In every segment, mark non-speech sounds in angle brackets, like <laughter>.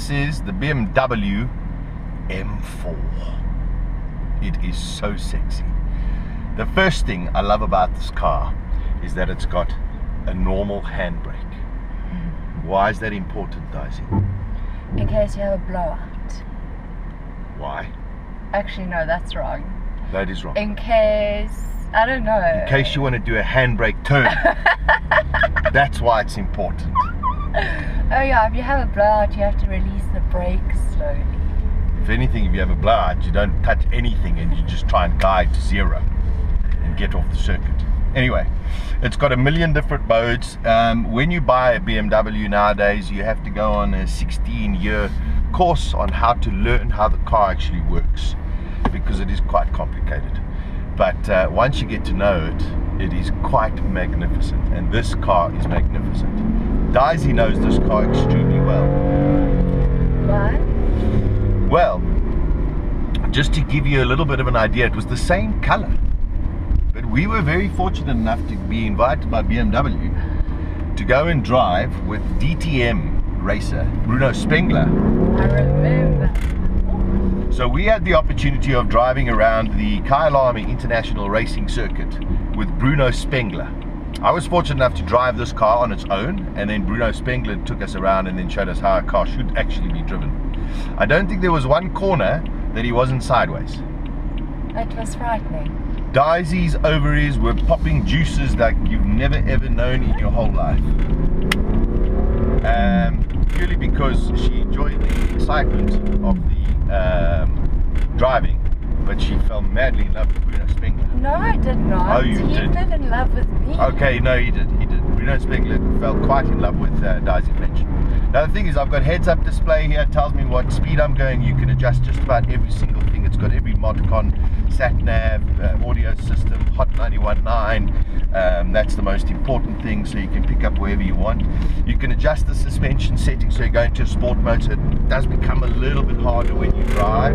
This is the BMW M4. It is so sexy. The first thing I love about this car is that it's got a normal handbrake. Why is that important, Daisy? In case you have a blowout. Why? Actually, no, that's wrong. That is wrong. In case, I don't know. In case you want to do a handbrake turn. <laughs> That's why it's important. <laughs> Oh yeah, if you have a blowout, you have to release the brakes slowly. If anything, if you have a blowout, you don't touch anything and you just try and guide to zero and get off the circuit. Anyway, it's got a million different modes. Um, when you buy a BMW nowadays, you have to go on a 16 year course on how to learn how the car actually works because it is quite complicated. But uh, once you get to know it, it is quite magnificent. And this car is magnificent. Daisy knows this car extremely well. Why? Well, just to give you a little bit of an idea, it was the same color. But we were very fortunate enough to be invited by BMW to go and drive with DTM racer Bruno Spengler. I remember. So we had the opportunity of driving around the Kyalami International Racing Circuit with Bruno Spengler. I was fortunate enough to drive this car on its own, and then Bruno Spengler took us around and then showed us how a car should actually be driven. I don't think there was one corner that he wasn't sideways. It was frightening. Daisy's ovaries were popping juices like you've never ever known in your whole life. Um, purely because she enjoyed the excitement of the um, driving, but she fell madly in love with Bruno Spengler. No, I did not. Oh, you he did. fell in love with me. Okay, no, he did. He did. Bruno Spengler fell quite in love with uh, Daisy Fletch. Now the thing is, I've got heads-up display here. It tells me what speed I'm going. You can adjust just about every single thing. It's got every modcon, sat nav, uh, audio system, Hot 91.9. Um, that's the most important thing, so you can pick up wherever you want. You can adjust the suspension settings so you go into sport mode. So it does become a little bit harder when you drive.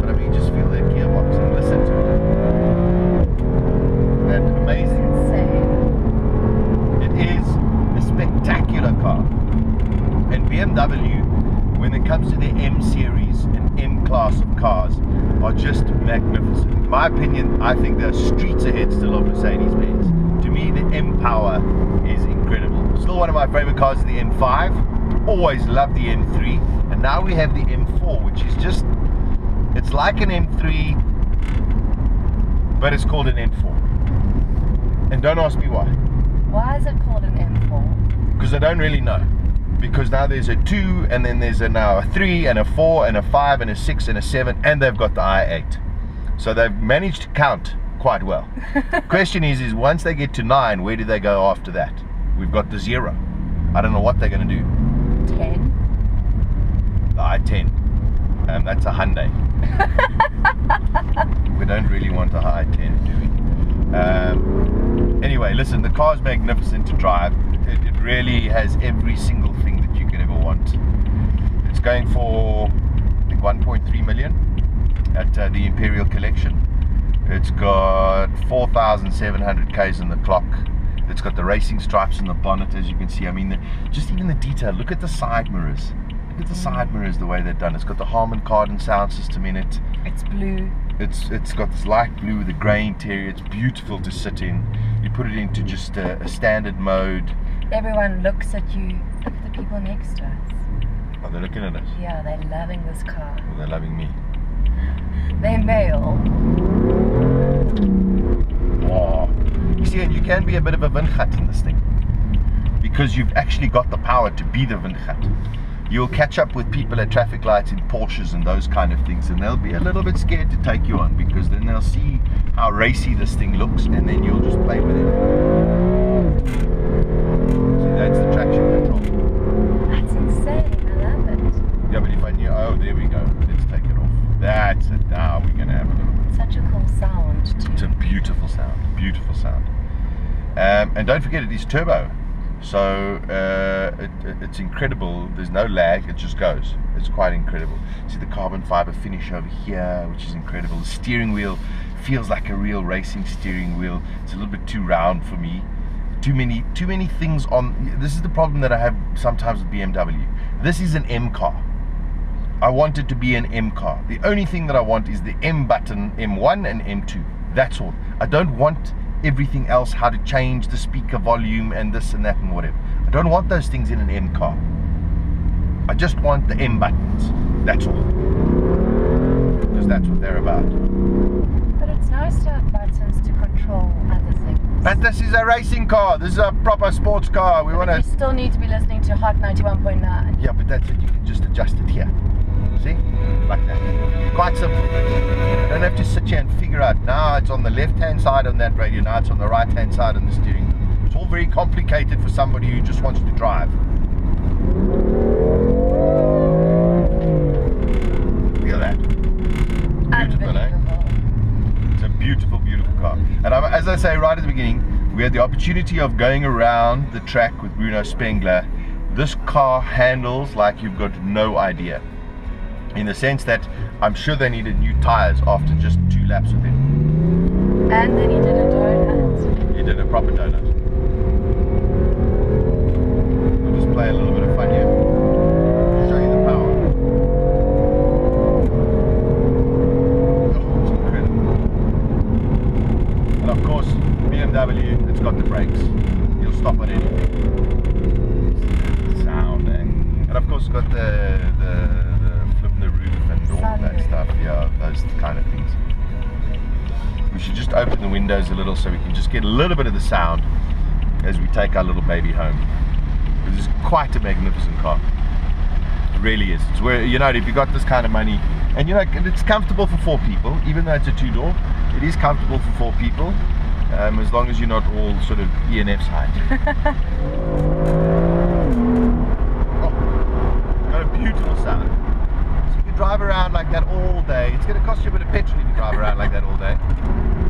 But I mean, just feel that gearbox and listen to it. That amazing Insane. it is a spectacular car. And BMW, when it comes to the M series and M class of cars, are just magnificent. In my opinion, I think they're streets ahead still of Mercedes Benz. To me, the M Power is incredible. Still one of my favorite cars is the M5. Always loved the M3. And now we have the M4, which is just, it's like an M3, but it's called an M4. And don't ask me why Why is it called an M4? because I don't really know. Because now there's a two, and then there's a now a three, and a four, and a five, and a six, and a seven, and they've got the i8. So they've managed to count quite well. <laughs> Question is, is once they get to nine, where do they go after that? We've got the zero. I don't know what they're going to do. 10. The i10. Um, that's a Hyundai. <laughs> we don't really want a i10, do we? Um, anyway, listen, the car's magnificent to drive. Really has every single thing that you could ever want. It's going for, I think, 1.3 million at uh, the Imperial Collection. It's got 4,700 k's on the clock. It's got the racing stripes on the bonnet, as you can see. I mean, the, just even the detail. Look at the side mirrors. Look at the side mirrors, the way they're done. It's got the Harman Kardon sound system in it. It's blue. It's it's got this light blue the a grey interior. It's beautiful to sit in. You put it into just a, a standard mode. Everyone looks at you. Look at the people next to us. Are they're looking at us. Yeah, they're loving this car. Well, they're loving me. <laughs> They're male. Oh. You see, and you can be a bit of a windgat in this thing. Because you've actually got the power to be the windgat. You'll catch up with people at traffic lights in Porsches and those kind of things, and they'll be a little bit scared to take you on because then they'll see how racy this thing looks, and then you'll just play with it. See, that's the traction control. That's insane. I love it. Yeah, but if I knew, oh, there we go. Let's take it off. That's it. Now we're gonna have a look. Such a cool sound It's a beautiful sound, beautiful sound. Um, and don't forget it is turbo, so uh, it- it's incredible. There's no lag; it just goes. It's quite incredible. See the carbon fiber finish over here, which is incredible. The steering wheel feels like a real racing steering wheel. It's a little bit too round for me. Too many, too many things on. This is the problem that I have sometimes with BMW. This is an M car. I want it to be an M car. The only thing that I want is the M button, M1 and M2. That's all. I don't want everything else, how to change the speaker volume and this and that and whatever. I don't want those things in an M car. I just want the M buttons. That's all. Because that's what they're about. But it's nice to have buttons to control other things. But this is a racing car. This is a proper sports car. We want You to. still need to be listening to Hot 91.9. Yeah, but that's it. You can just adjust it here. See? Like that. Quite simple. You don't have to sit here and figure out now it's on the left hand side on that radio, now it's on the right hand side on the steering. It's all very complicated for somebody who just wants to drive. Look at that. Beautiful, eh? Unbelievable. It's a beautiful, beautiful car. And I'm, as I say right at the beginning, we had the opportunity of going around the track with Bruno Spengler. This car handles like you've got no idea. In the sense that I'm sure they needed new tires after just two laps with him. And then he did a donut. He did a proper donut. I'll just play a little bit of fun here. Show you the power. Oh, it's incredible. And of course, BMW, it's got the brakes. You'll stop on anything. Sound, eh? And of course, got the, the, the flipping the roof and all that stuff. Yeah, those kind of things. We should just open the windows a little so we can just get a little bit of the sound as we take our little baby home. This is quite a magnificent car. It really is. It's where you know if you got this kind of money, and you know it's comfortable for four people, even though it's a two door. It is comfortable for four people, um, as long as you're not all sort of Ian F's height. <laughs> oh, got a beautiful sound. So you can drive around like that all day. It's going to cost you a bit of petrol if you drive around like that all day,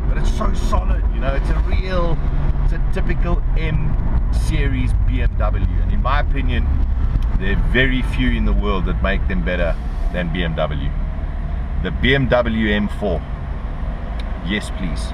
but it's so solid. You know, it's a real, it's a typical M series BMW, and in my opinion, there are very few in the world that make them better than BMW. The BMW M4. Yes, please.